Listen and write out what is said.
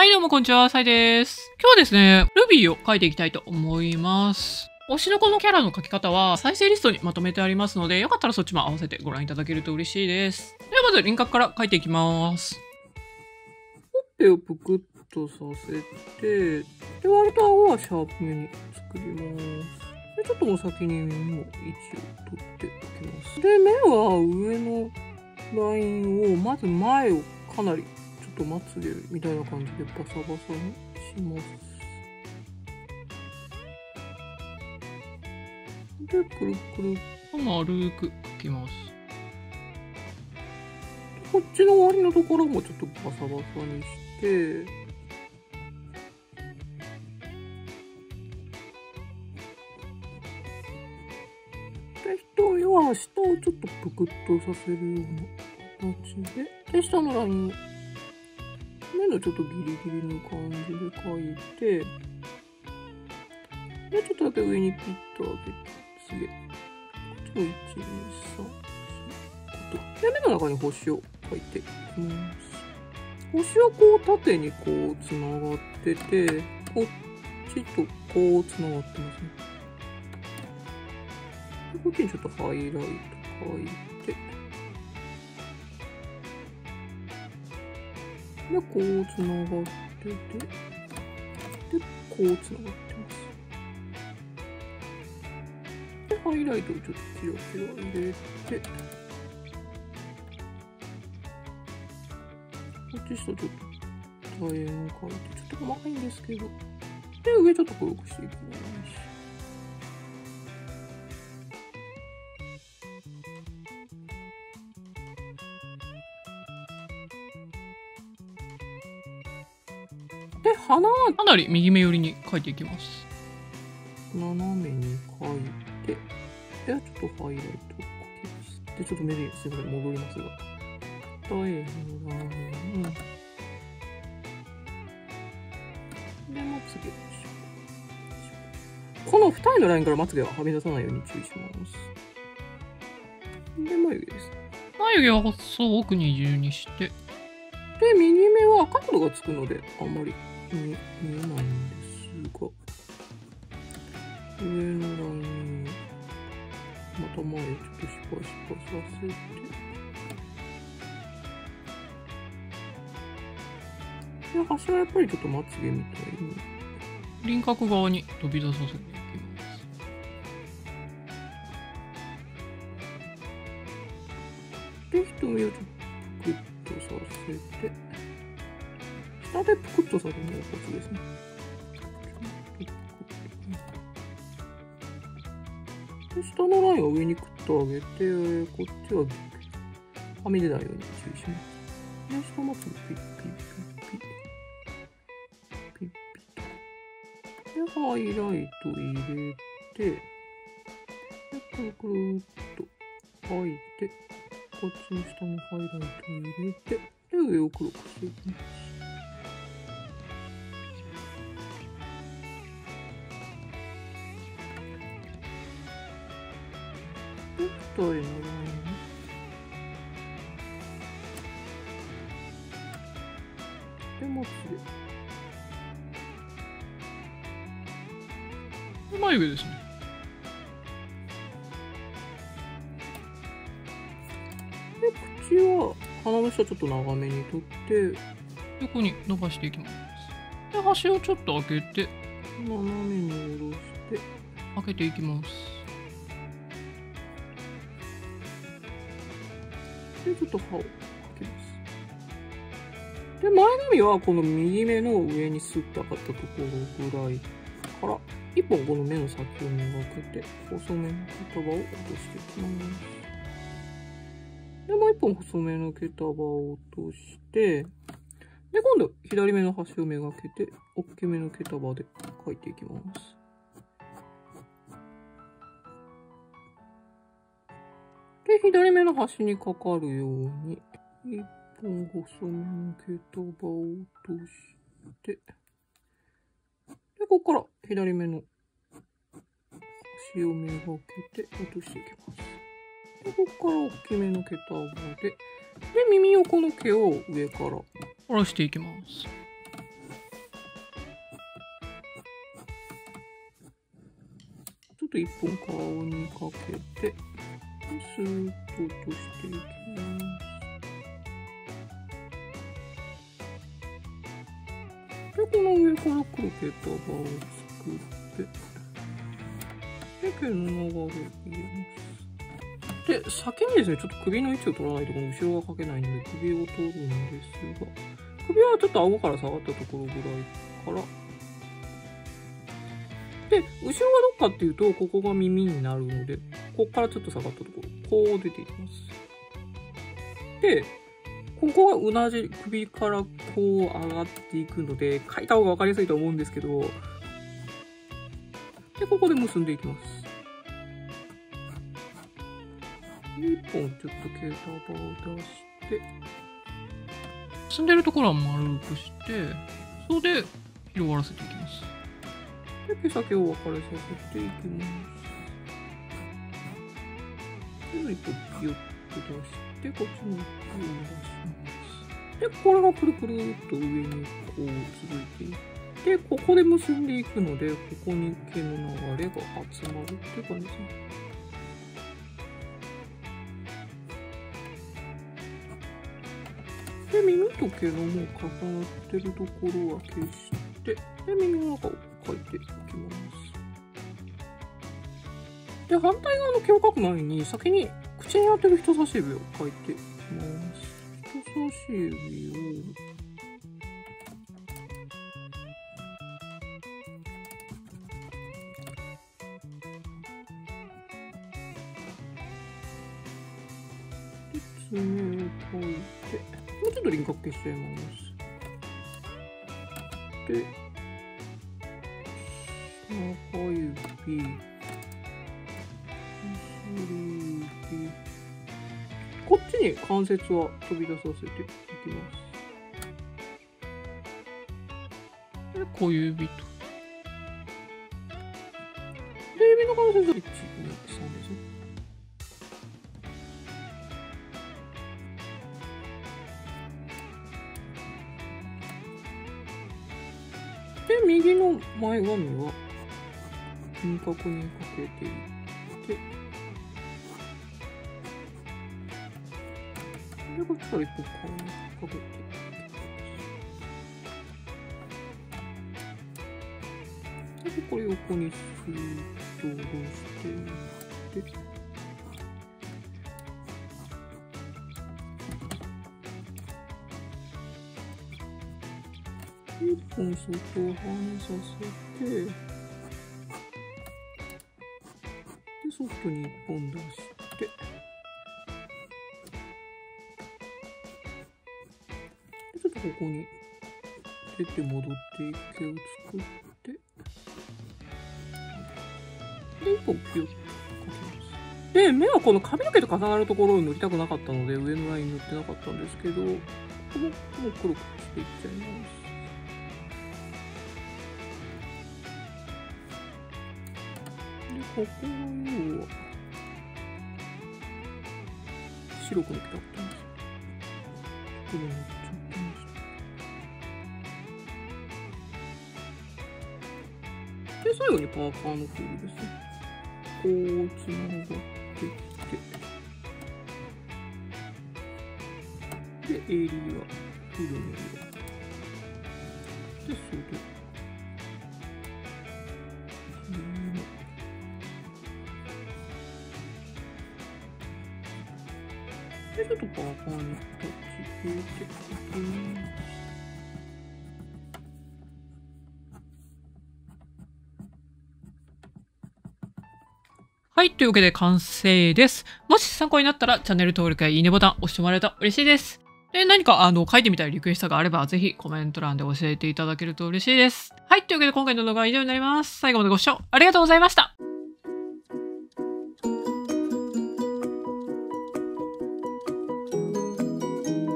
はい、どうもこんにちは、サイです。今日はですね、ルビーを書いていきたいと思います。推しの子のキャラの書き方は再生リストにまとめてありますので、よかったらそっちも合わせてご覧いただけると嬉しいです。ではまず輪郭から書いていきます。ほっぺをぷくっとさせて、で、割と顎はシャープめに作ります。で、ちょっともう先に目の位置を取っておきます。で、目は上のラインを、まず前をかなり、っとまつげみたいな感じでバサバサにします。で、くるくる丸く書きます。こっちの終わりのところもちょっとバサバサにして、で、瞳は下をちょっとぷくっとさせるような形で、で、下のラインを、のちょっとギリギリの感じで描いて、で、ちょっとだけ上にピッと上げて、次、こっちも1、2、3、4、で、目の中に星を描いていきます。星はこう縦にこうつながってて、こっちとこうつながってますね。でこっちにちょっとハイライト描いて、で、こうつながってて、で、こうつながってます。で、ハイライトをちょっとキラキラ入れて、こっち下ちょっと楕円を描いて、ちょっと細かいんですけど。で、上ちょっと黒くしていきます。で、鼻は？かなり右目寄りに書いていきます。斜めに描いて、で、ちょっとハイライトを描きます。で、ちょっと目にすいません、戻りますが。二重のライン。で、まつげ。この二重のラインからまつげははみ出さないように注意します。で、眉毛です。眉毛は細く二重にして、で、右目は角度がつくので、あんまり見見えないんですが、上のライン、また前ちょっとシパシパさせて、で、端はやっぱりちょっとまつげみたいに、輪郭側に飛び出させていきます。で、瞳をちょっとぷくっとさせて、下でぷくっとさせるのがコツですね。で、下のラインを上にクッと上げて、こっちははみ出ないように注意します。で、下もピッピッピッピッピッ。ピッピッと。で、ハイライト入れて、で、くるくるっと書いて、こっちの下にハイライト入れて、で、上を黒くしていきます。で、二重のラインで、まつげ。眉毛ですね。で、口は鼻の下ちょっと長めに取って、横に伸ばしていきます。で、端をちょっと開けて、斜めに下ろして、開けていきます。で、ちょっと歯をかけます。で、前髪はこの右目の上にスッと上がったところぐらいから、一本この目の先をめがけて、細めの毛束を落としていきます。で、もう一本細めの毛束を落として、で、今度左目の端をめがけて、大きめの毛束で描いていきます。で、左目の端にかかるように、一本細めの毛束を落として、で、ここから左目の端をめがけて落としていきます。で、ここから大きめの毛束で、で、耳横の毛を上から下ろしていきます。ちょっと一本顔にかけて、スーッととしていきます。で、この上から黒毛束を作って、で、毛の長を入れます。で、先にですね、ちょっと首の位置を取らないとこの後ろが描けないので、首を取るんですが、首はちょっと顎から下がったところぐらいから、で、後ろがどっかっていうと、ここが耳になるので、こっからちょっと下がったところ、こう出ていきます。で、ここが同じ首からこう上がっていくので、書いた方が分かりやすいと思うんですけど、で、ここで結んでいきます。で、一本ちょっと毛束を出して、積んでるところは丸くして、それで広がらせていきます。で、毛先を分かれさせていきます。で、一本ピヨッと出して、こっちの方を出します。で、これがくるくるっと上にこう続いていって、ここで結んでいくので、ここに毛の流れが集まるって感じですね。で、耳と毛のもう重なってるところは消して、で、耳の中を描いていきます。で、反対側の毛を描く前に、先に口に当てる人差し指を描いていきます。人差し指を、で爪を描いて、もうちょっと輪郭消しちゃいます。で、中指、こっちに関節は飛び出させていきます。で小指と。で、指の関節は1、2、3ですね。で、右の前髪は、輪郭にかけていって、こっちから一歩顔にかけていきで、これ横にスーッと下ろしていって、一本外を跳ねさせて、で、ソフトに一本出しちょっとここに出て戻っていく毛を作って、で、一本ピュッとかけます。で、目はこの髪の毛と重なるところを塗りたくなかったので、上のライン塗ってなかったんですけど、ここももう黒くしていっちゃいます。で、ここは要は、白く塗ってあったんです。黒塗で、最後にパーカーのフールですね。こう、つながってきて。で、襟は、フルの色。で、袖。うんで、ちょっとパーカーにタッチ入れていきます。はい。というわけで完成です。もし参考になったらチャンネル登録やいいねボタン押してもらえたら嬉しいです。で、何かあの書いてみたいリクエストがあれば、ぜひコメント欄で教えていただけると嬉しいです。はい。というわけで今回の動画は以上になります。最後までご視聴ありがとうございました。